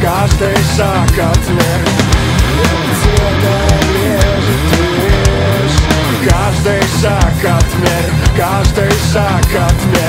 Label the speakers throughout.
Speaker 1: отмерь, каждый шаг отмерь Где-то лежит тишь Каждый шаг отмерь, каждый шаг отмерь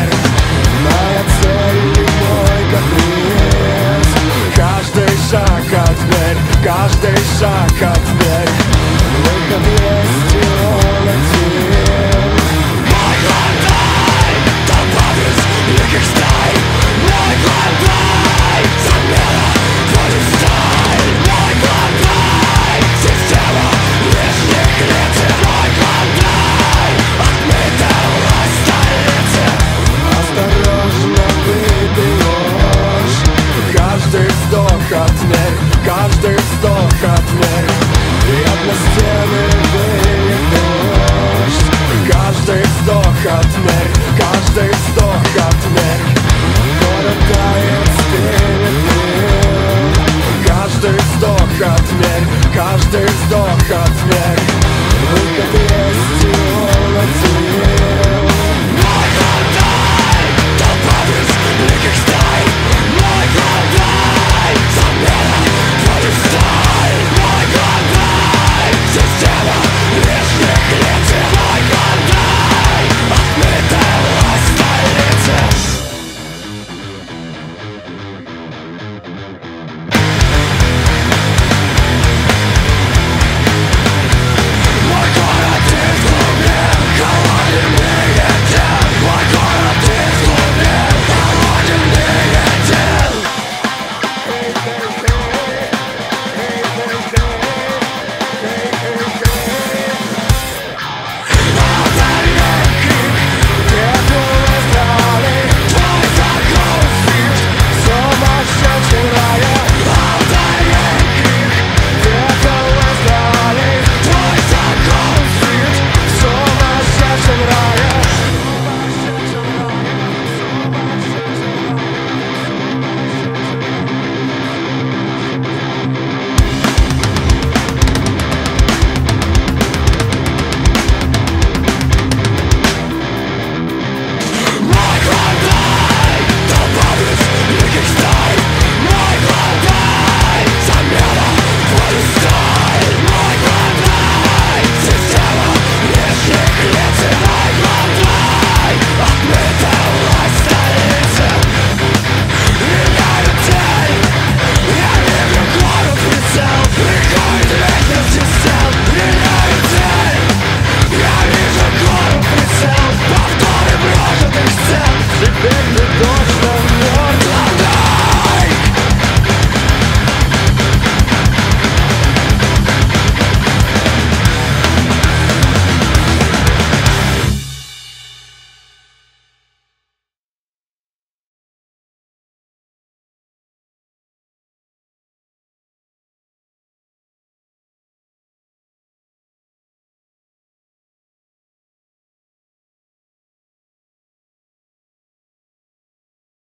Speaker 1: вздох отмер И одна стены веет дождь Каждый вздох отмер, каждый вздох отмер Город тает перед Каждый вздох отмер, каждый вздох отмер Выход есть и он